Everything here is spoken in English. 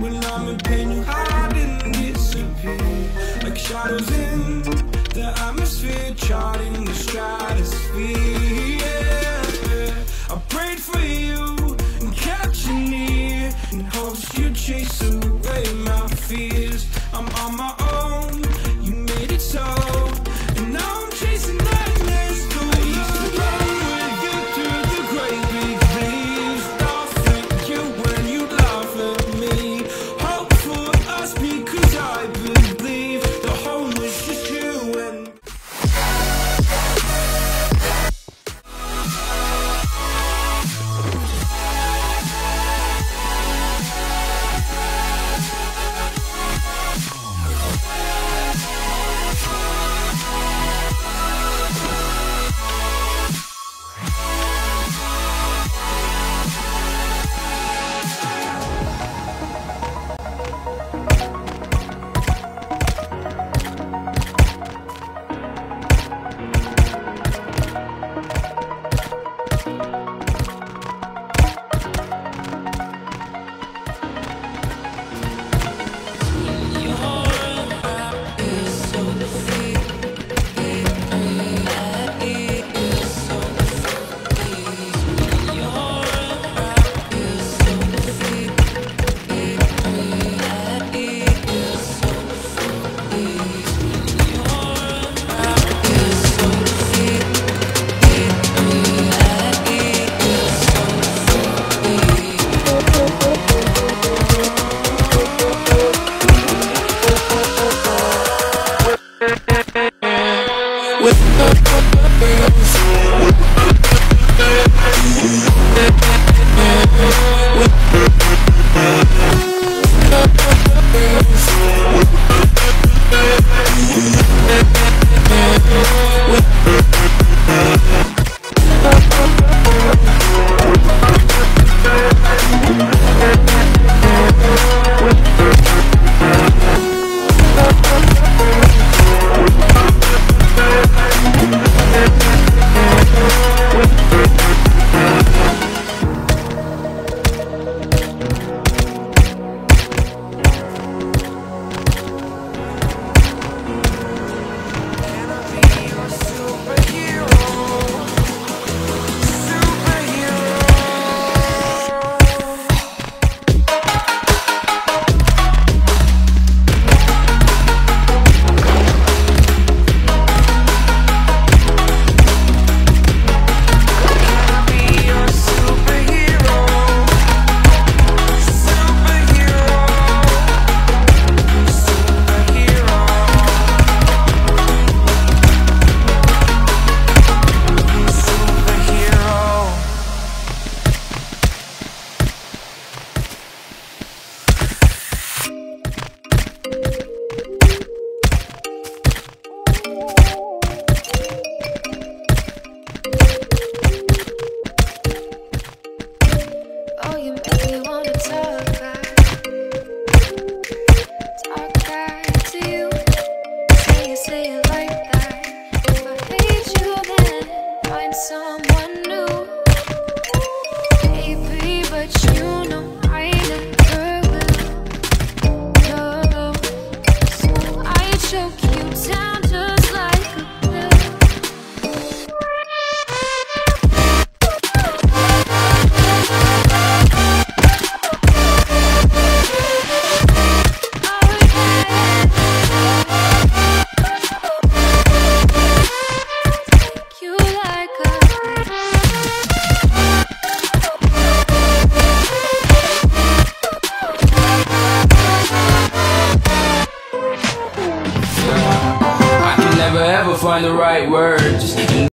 When I'm in pain, you hide and disappear. Like shadows in the atmosphere charting you. find the right words.